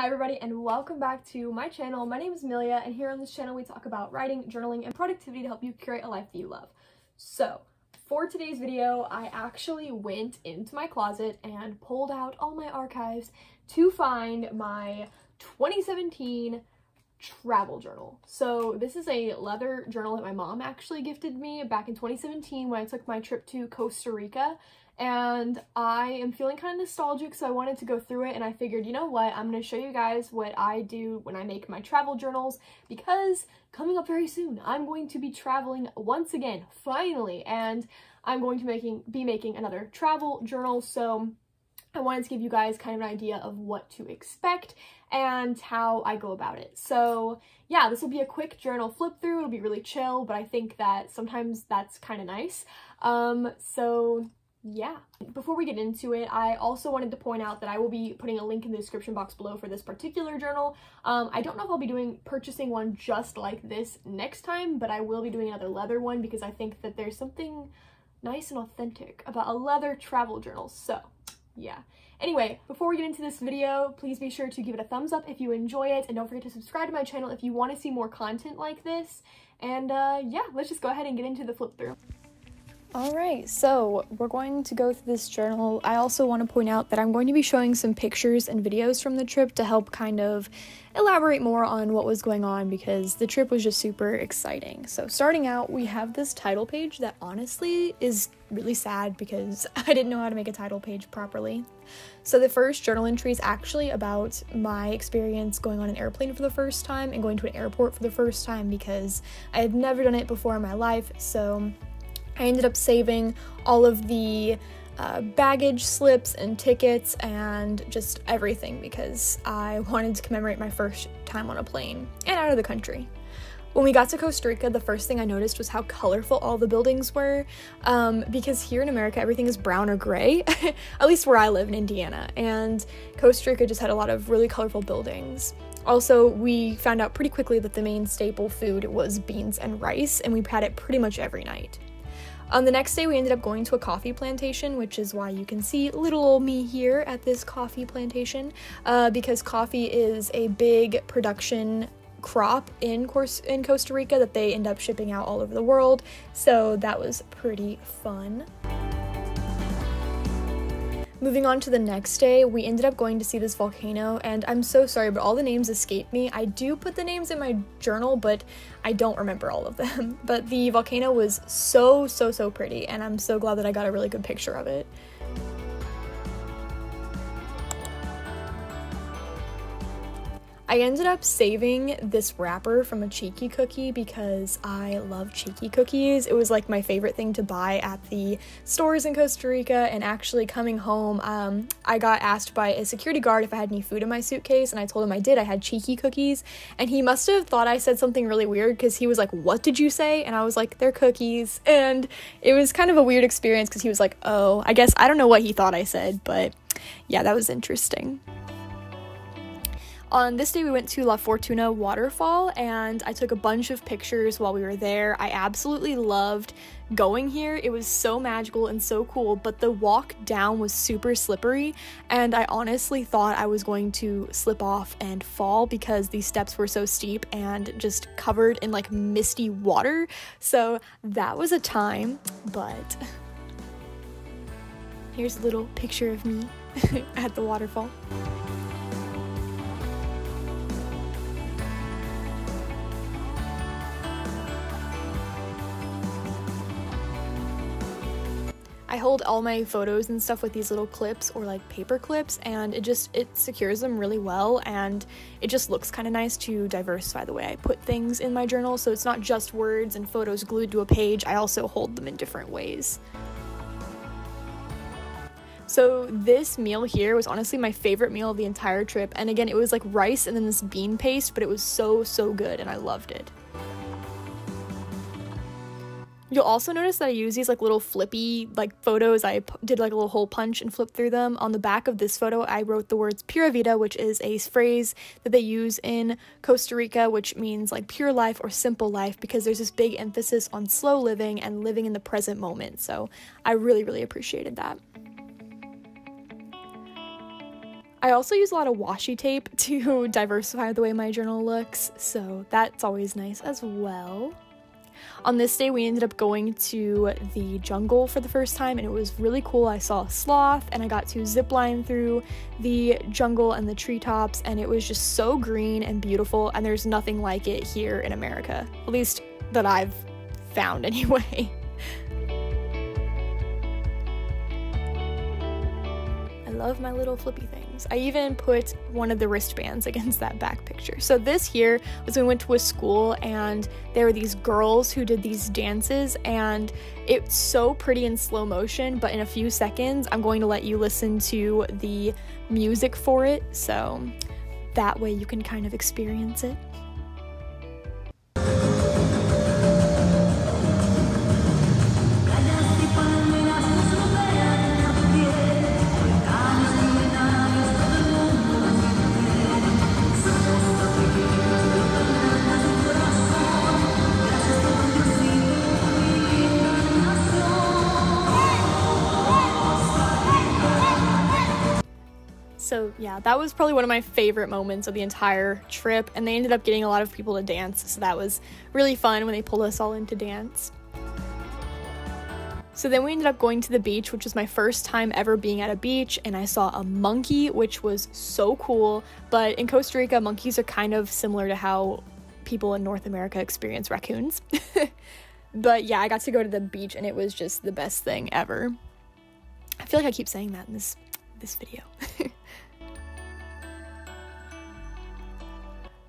Hi everybody and welcome back to my channel. My name is Amelia and here on this channel we talk about writing, journaling, and productivity to help you curate a life that you love. So for today's video, I actually went into my closet and pulled out all my archives to find my 2017 travel journal. So this is a leather journal that my mom actually gifted me back in 2017 when I took my trip to Costa Rica and I am feeling kind of nostalgic so I wanted to go through it and I figured you know what I'm going to show you guys what I do when I make my travel journals because coming up very soon I'm going to be traveling once again finally and I'm going to making be making another travel journal so I wanted to give you guys kind of an idea of what to expect and how I go about it. So yeah, this will be a quick journal flip through. It'll be really chill, but I think that sometimes that's kind of nice. Um, so yeah. Before we get into it, I also wanted to point out that I will be putting a link in the description box below for this particular journal. Um, I don't know if I'll be doing purchasing one just like this next time, but I will be doing another leather one because I think that there's something nice and authentic about a leather travel journal. So yeah. Anyway, before we get into this video, please be sure to give it a thumbs up if you enjoy it, and don't forget to subscribe to my channel if you want to see more content like this. And uh, yeah, let's just go ahead and get into the flip through. Alright, so we're going to go through this journal. I also want to point out that I'm going to be showing some pictures and videos from the trip to help kind of elaborate more on what was going on because the trip was just super exciting. So starting out, we have this title page that honestly is really sad because I didn't know how to make a title page properly. So the first journal entry is actually about my experience going on an airplane for the first time and going to an airport for the first time because I had never done it before in my life. So I ended up saving all of the uh, baggage slips and tickets and just everything because I wanted to commemorate my first time on a plane and out of the country. When we got to Costa Rica, the first thing I noticed was how colorful all the buildings were. Um, because here in America, everything is brown or gray, at least where I live in Indiana. And Costa Rica just had a lot of really colorful buildings. Also, we found out pretty quickly that the main staple food was beans and rice, and we had it pretty much every night. On the next day, we ended up going to a coffee plantation, which is why you can see little old me here at this coffee plantation, uh, because coffee is a big production crop in course in Costa Rica that they end up shipping out all over the world. So that was pretty fun. Moving on to the next day, we ended up going to see this volcano, and I'm so sorry, but all the names escape me. I do put the names in my journal, but I don't remember all of them. But the volcano was so, so, so pretty, and I'm so glad that I got a really good picture of it. I ended up saving this wrapper from a Chiky cookie because I love Chiky cookies. It was like my favorite thing to buy at the stores in Costa Rica. And actually, coming home, um, I got asked by a security guard if I had any food in my suitcase, and I told him I did. I had Chiky cookies, and he must have thought I said something really weird because he was like, What did you say? And I was like, They're cookies. And it was kind of a weird experience because he was like, Oh, I guess I don't know what he thought I said, but yeah, that was interesting. On this day, we went to La Fortuna waterfall and I took a bunch of pictures while we were there. I absolutely loved going here. It was so magical and so cool, but the walk down was super slippery, and I honestly thought I was going to slip off and fall because these steps were so steep and just covered in like misty water. So that was a time, but here's a little picture of me at the waterfall. I hold all my photos and stuff with these little clips or like paper clips and it just it secures them really well and it just looks kind of nice to diversify the way I put things in my journal so it's not just words and photos glued to a page I also hold them in different ways. So this meal here was honestly my favorite meal of the entire trip and again it was like rice and then this bean paste but it was so so good and I loved it. You'll also notice that I use these like little flippy like photos. I did like a little hole punch and flip through them. On the back of this photo, I wrote the words Pura Vida, which is a phrase that they use in Costa Rica, which means like pure life or simple life because there's this big emphasis on slow living and living in the present moment. So I really, really appreciated that. I also use a lot of washi tape to diversify the way my journal looks, so that's always nice as well. On this day, we ended up going to the jungle for the first time, and it was really cool. I saw a sloth, and I got to zip line through the jungle and the treetops, and it was just so green and beautiful, and there's nothing like it here in America, at least that I've found anyway. Love my little flippy things. I even put one of the wristbands against that back picture. So this here was we went to a school and there were these girls who did these dances and it's so pretty in slow motion, but in a few seconds I'm going to let you listen to the music for it. So that way you can kind of experience it. So, yeah, that was probably one of my favorite moments of the entire trip, and they ended up getting a lot of people to dance, so that was really fun when they pulled us all into dance. So then we ended up going to the beach, which was my first time ever being at a beach, and I saw a monkey, which was so cool. But in Costa Rica, monkeys are kind of similar to how people in North America experience raccoons. but yeah, I got to go to the beach, and it was just the best thing ever. I feel like I keep saying that in this this video.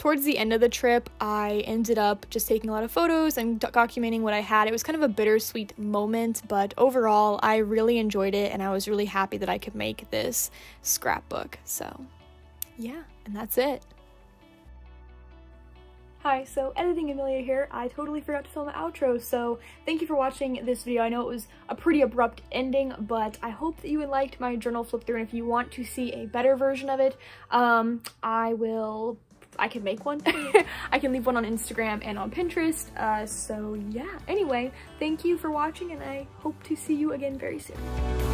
Towards the end of the trip, I ended up just taking a lot of photos and documenting what I had. It was kind of a bittersweet moment, but overall, I really enjoyed it and I was really happy that I could make this scrapbook. So, yeah, and that's it. Hi, so editing Amelia here. I totally forgot to film the outro, so thank you for watching this video. I know it was a pretty abrupt ending, but I hope that you liked my journal flip through, and if you want to see a better version of it, um, I will I can make one. I can leave one on Instagram and on Pinterest. Uh, so yeah, anyway, thank you for watching and I hope to see you again very soon.